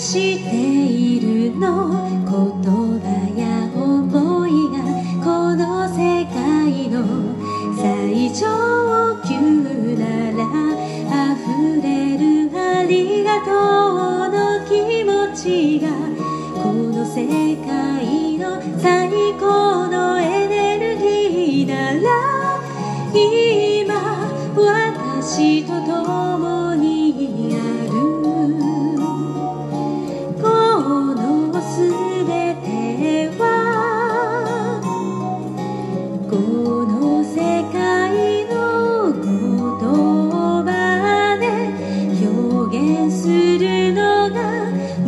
しているの言葉や思いがこの世界の最上級なら溢れるありがとうの気持ちがこの世界の最高のエネルギーなら今私と共に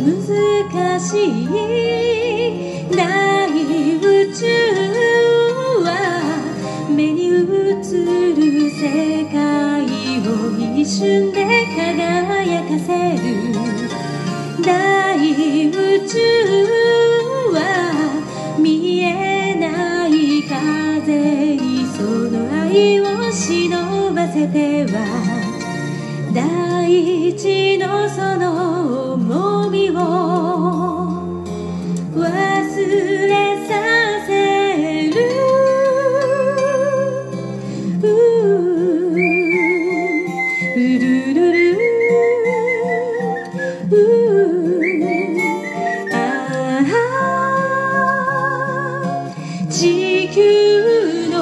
難しい大宇宙は目に映る世界を一瞬で輝かせる大宇宙は見えない風にその愛を忍ばせては大地のその重み地球の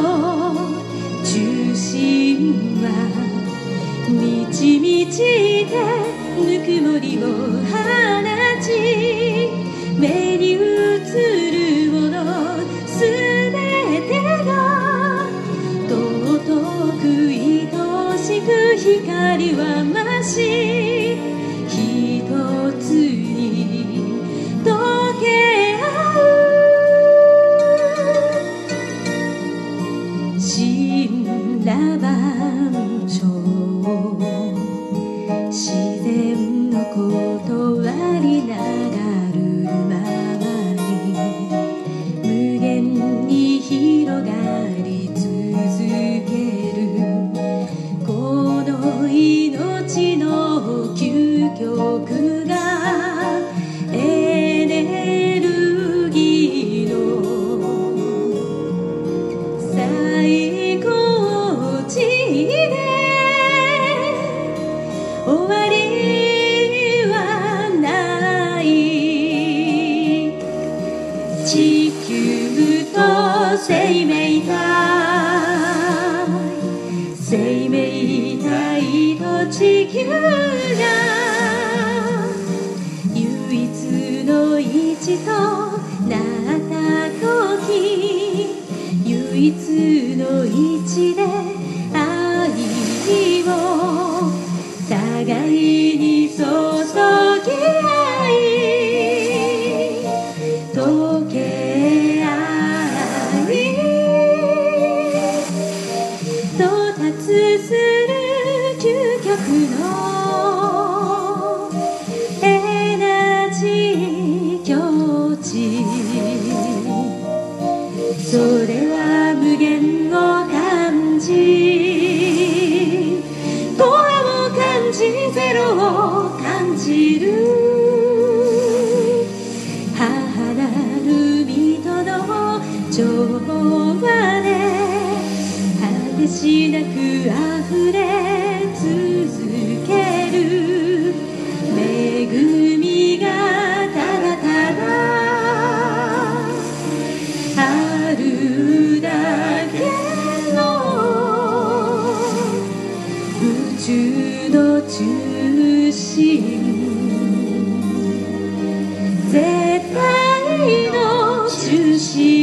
中心は満ち満ちてぬくもりを放ち目に映るものすべてが尊く愛しく光は増し一つ自然の断りながるままに無限に広がり続ける。この命の究極が地球と生命体。生命体と地球が唯一の一となった時唯一の一で愛を互いそれは無限を感じ永遠を感じゼロを感じる。母なる水戸の調和で果てしなく溢れ愛の中心。